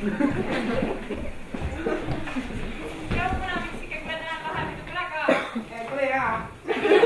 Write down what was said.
Jag har en musik, jag kan inte ha den här.